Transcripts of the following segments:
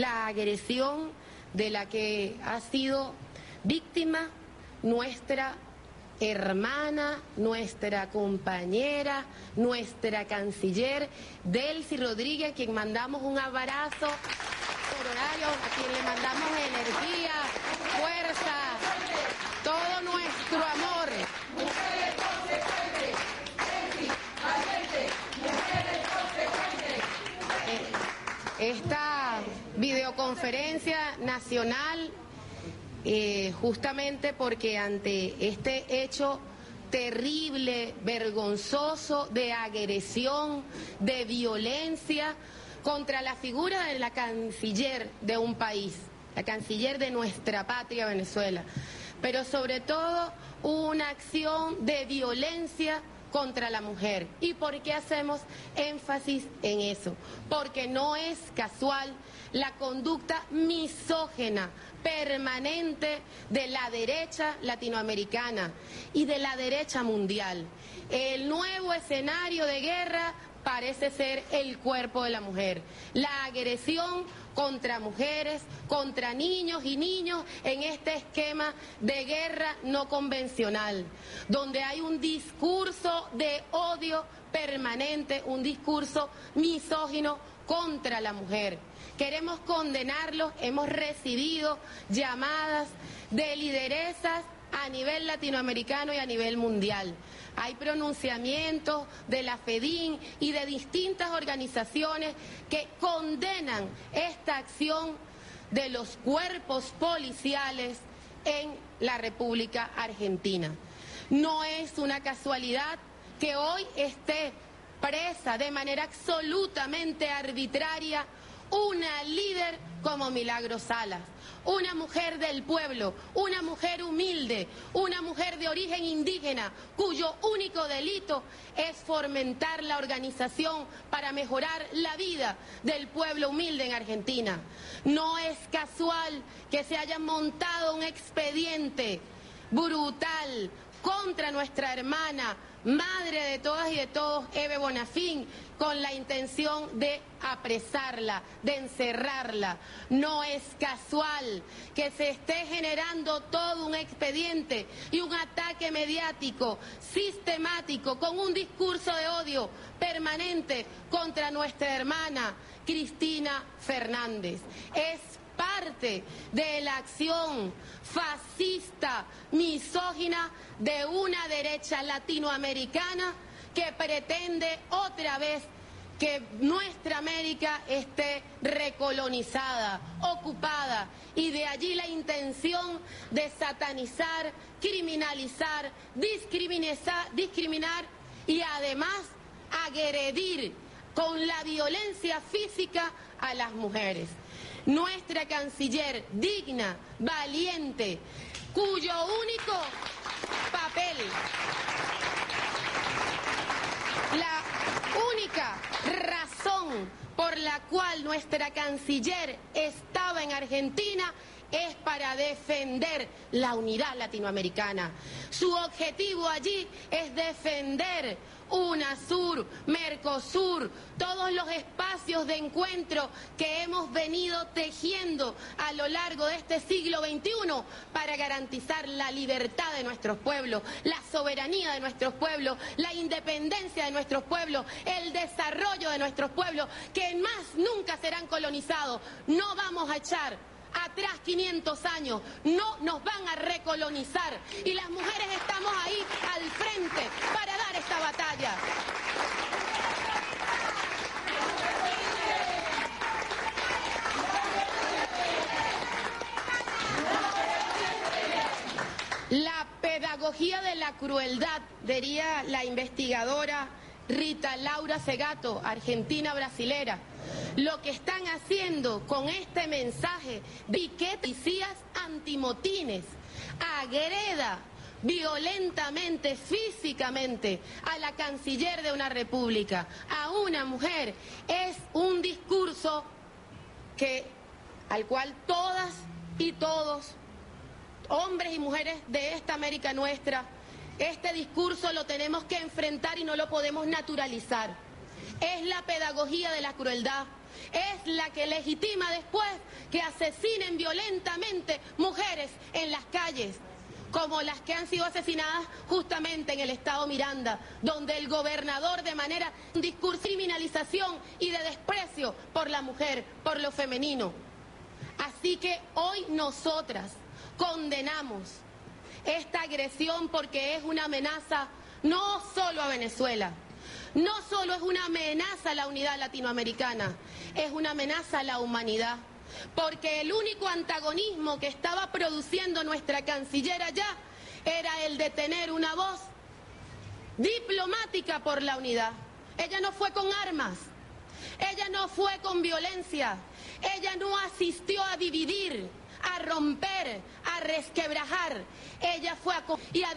la agresión de la que ha sido víctima nuestra hermana, nuestra compañera, nuestra canciller Delcy Rodríguez, quien mandamos un abrazo horario, a quien le mandamos energía, fuerza, todo nuestro amor. Esta videoconferencia nacional eh, justamente porque ante este hecho terrible, vergonzoso de agresión, de violencia contra la figura de la canciller de un país, la canciller de nuestra patria Venezuela, pero sobre todo una acción de violencia contra la mujer. ¿Y por qué hacemos énfasis en eso? Porque no es casual la conducta misógena permanente de la derecha latinoamericana y de la derecha mundial. El nuevo escenario de guerra parece ser el cuerpo de la mujer. La agresión contra mujeres, contra niños y niños en este esquema de guerra no convencional, donde hay un discurso de odio permanente, un discurso misógino contra la mujer. Queremos condenarlos, hemos recibido llamadas de lideresas a nivel latinoamericano y a nivel mundial. Hay pronunciamientos de la FEDIN y de distintas organizaciones que condenan esta acción de los cuerpos policiales en la República Argentina. No es una casualidad que hoy esté presa de manera absolutamente arbitraria una líder como Milagro Salas, una mujer del pueblo, una mujer humilde, una mujer de origen indígena, cuyo único delito es fomentar la organización para mejorar la vida del pueblo humilde en Argentina. No es casual que se haya montado un expediente brutal contra nuestra hermana, madre de todas y de todos, Eve Bonafín, con la intención de apresarla, de encerrarla. No es casual que se esté generando todo un expediente y un ataque mediático sistemático con un discurso de odio permanente contra nuestra hermana Cristina Fernández. Es parte de la acción fascista, misógina de una derecha latinoamericana que pretende otra vez que nuestra América esté recolonizada, ocupada, y de allí la intención de satanizar, criminalizar, discriminar y además agredir con la violencia física a las mujeres nuestra canciller digna, valiente, cuyo único papel, la única razón por la cual nuestra canciller estaba en Argentina es para defender la unidad latinoamericana. Su objetivo allí es defender UNASUR, Mercosur, todos los espacios de encuentro que hemos venido tejiendo a lo largo de este siglo XXI para garantizar la libertad de nuestros pueblos, la soberanía de nuestros pueblos, la independencia de nuestros pueblos, el desarrollo de nuestros pueblos, que más nunca serán colonizados. No vamos a echar atrás 500 años, no nos van a recolonizar y las mujeres estamos ahí al frente para dar esta batalla. La de la crueldad, diría la investigadora Rita Laura Segato, argentina brasilera. Lo que están haciendo con este mensaje de que policías antimotines agreda violentamente, físicamente, a la canciller de una república, a una mujer, es un discurso que, al cual todas y todos, hombres y mujeres de esta América nuestra, este discurso lo tenemos que enfrentar y no lo podemos naturalizar. Es la pedagogía de la crueldad, es la que legitima después que asesinen violentamente mujeres en las calles como las que han sido asesinadas justamente en el estado Miranda, donde el gobernador de manera discurso criminalización y de desprecio por la mujer, por lo femenino. Así que hoy nosotras condenamos esta agresión porque es una amenaza no solo a Venezuela, no solo es una amenaza a la unidad latinoamericana, es una amenaza a la humanidad porque el único antagonismo que estaba produciendo nuestra canciller allá era el de tener una voz diplomática por la unidad. Ella no fue con armas, ella no fue con violencia, ella no asistió a dividir, a romper, a resquebrajar, ella fue a y a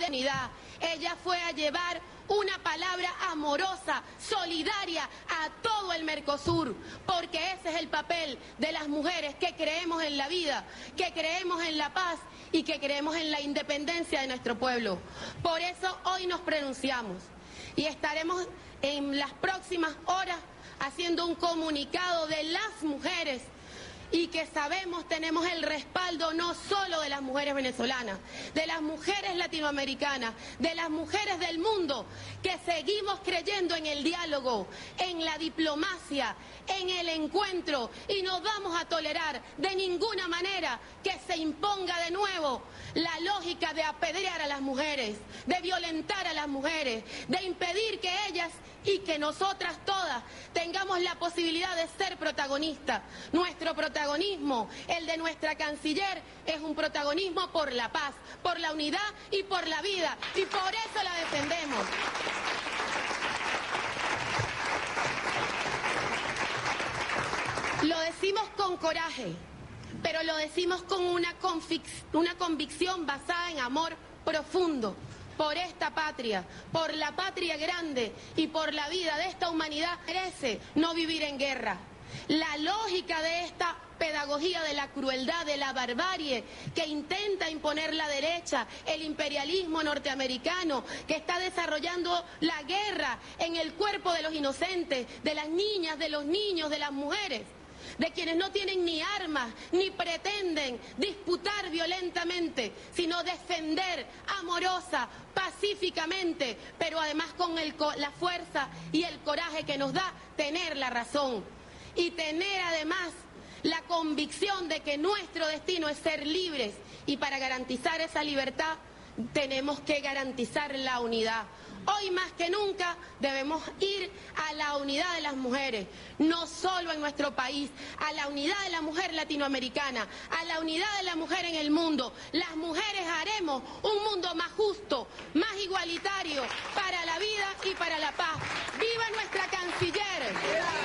ella fue a llevar una palabra amorosa, solidaria a todo el Mercosur, porque ese es el papel de las mujeres que creemos en la vida, que creemos en la paz y que creemos en la independencia de nuestro pueblo. Por eso hoy nos pronunciamos y estaremos en las próximas horas haciendo un comunicado de las mujeres y que sabemos tenemos el respaldo no solo de las mujeres venezolanas, de las mujeres latinoamericanas, de las mujeres del mundo, que seguimos creyendo en el diálogo, en la diplomacia, en el encuentro y no vamos a tolerar de ninguna manera que se imponga de nuevo la lógica de apedrear a las mujeres, de violentar a las mujeres, de impedir que ellas y que nosotras todas tengamos la posibilidad de ser protagonistas. Nuestro protagonismo, el de nuestra canciller, es un protagonismo por la paz, por la unidad y por la vida. Y por eso la defendemos. Lo decimos con coraje, pero lo decimos con una, una convicción basada en amor profundo por esta patria, por la patria grande y por la vida de esta humanidad, merece no vivir en guerra. La lógica de esta pedagogía de la crueldad, de la barbarie que intenta imponer la derecha, el imperialismo norteamericano, que está desarrollando la guerra en el cuerpo de los inocentes, de las niñas, de los niños, de las mujeres de quienes no tienen ni armas, ni pretenden disputar violentamente, sino defender amorosa, pacíficamente, pero además con la fuerza y el coraje que nos da tener la razón y tener además la convicción de que nuestro destino es ser libres y para garantizar esa libertad tenemos que garantizar la unidad. Hoy más que nunca debemos ir a la unidad de las mujeres, no solo en nuestro país, a la unidad de la mujer latinoamericana, a la unidad de la mujer en el mundo. Las mujeres haremos un mundo más justo, más igualitario para la vida y para la paz. ¡Viva nuestra canciller!